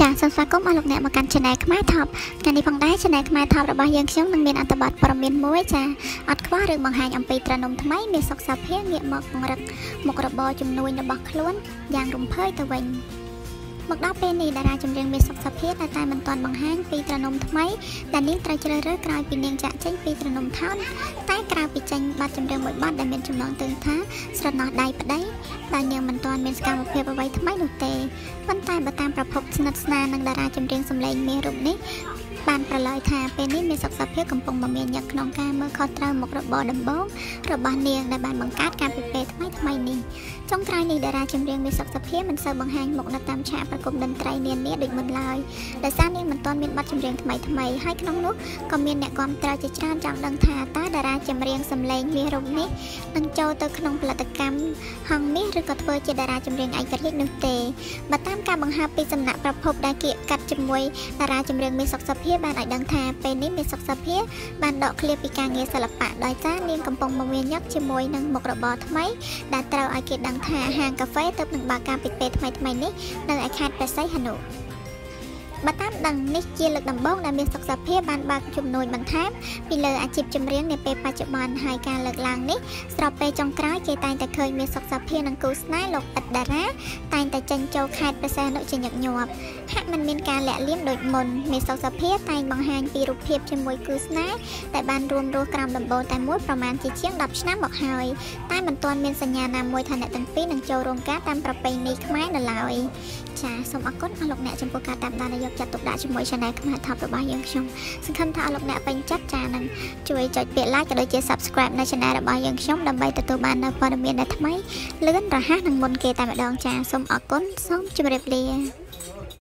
ចាសសូមស្វាគមន៍អស់លោកអ្នកមកកាន់ Channel ខ្មែរ Top ថ្ងៃនេះផងដែរ Channel ខ្មែរ Top របស់យើងខ្ញុំនឹងមានអត្ថបទព័ត៌មានមួយចាអត់ខ្វះរឿងបង្ហាញអំពីត្រនំថ្មីមានសុខសាភាងាកមកពង្រឹងមុខរបរជំនួញរបស់ខ្លួនយ៉ាងរំភើយទៅវិញ មកដល់ពេលនេះតារាចម្រៀងមានសុខសាភាដែលតែមិនទាន់បង្ហាញពីត្រនំថ្មីដែលនាងត្រូវជ្រើសរើសក្រោយពីនាងចាក់ចេញពីត្រនំថោនតែក្រៅពីចេញប័ណ្ណចម្រៀងមួយប័ណ្ណដែលមានចំណងទិដ្ឋថាស្រណោះដៃប្តីដែលនាងមិនទាន់មានសកម្មភាពអ្វីថ្មីនោះទេប៉ុន្តែបើតាមប្រភពស្និទ្ធស្នាលនឹងតារាចម្រៀងសម្លេងមាសរូបនេះបានប្រឡយថាពេលនេះមានសុខភាពកំពុងមមាញឹកក្នុងការមើលខុសត្រូវមុខរបរដំបងរបស់នាងដែលបានបង្កើតការពិពេលថ្មីថ្មីនេះ ចុងក្រោយនេះតារាចម្រៀងមានសុខភាពមិនសូវបង្ហាញមុខនៅតាមឆាកប្រគំតន្ត្រីនានាដូចមុនឡើយដោយសារនាងមិនទាន់មានបទចម្រៀងថ្មីថ្មីហើយក្នុងនោះក៏មានអ្នកគាំទ្រជាច្រើនចង់ដឹងថាតើតារាចម្រៀងសម្លេងមាសរូបនេះនឹងចូលទៅក្នុងផលិតកម្មហងមាសឬក៏ធ្វើជាតារាចម្រៀងឯករាជ្យនោះទេបើតាមការបង្ហាញពីសំណាក់ប្រភពដែលគៀកកាត់ជាមួយតារាចម្រៀងមានសុខភាពបានឲ្យដឹងថាពេលនេះមានសុខភាពបានដកឃ្លាពីការងារសិល្បៈដោយសារនាងកំពុងមមាញឹកជាមួយនឹងមុខរបរថ្មីដែលត្រូវឲ្យគេដឹងថាហាងកាហ្វេទើបនឹងបើកការពិតពេលថ្មីថ្មីនេះនៅឯខេត្តព្រះសីហនុ បើតាមដឹងនេះជាលើកដំបូងដែលមានសុខភាពបានបើកជំនួយបន្ថែមពីលើអាជីពចម្រៀងនាពេលបច្ចុប្បន្នហើយការលើកឡើងនេះស្របពេលចុងក្រោយគេតែងតែឃើញមានសុខភាពនិងគូស្នេហ៍លោកអិតតារាតែងតែចេញចូលខេត្តព្រះសីហនុជាញឹកញាប់ហាក់មិនមានការលាក់លៀមដូចមុនមានសុខភាពតែងបង្ហាញពីរូបភាពជាមួយគូស្នេហ៍ដែលបានរួមរស់ក្រោមដំបូលតែមួយប្រមាណជាជាង10ឆ្នាំមកហើយតែមិនទាន់មានសញ្ញាណាមួយថាអ្នកទាំងពីរនឹងចូលរួមការតាមប្រពៃណីខ្មែរនៅឡើយ ចាសូមអរគុណអស់លោកអ្នកចំពោះការតាមដាននិងយកចាត់ទុកដាក់ជាមួយ Channel ខ្មែរ Top របស់យើងខ្ញុំសង្ឃឹមថាអស់លោកអ្នកពេញចិត្តចានឹងជួយចុចពាក្យ Like ក៏ដូចជា Subscribe នៅ Channel របស់យើងខ្ញុំដើម្បីទទួលបាននូវព័ត៌មានដែលថ្មីលឿនរហ័សនិងមុនគេតែម្ដងចាសូមអរគុណសូមជម្រាបលា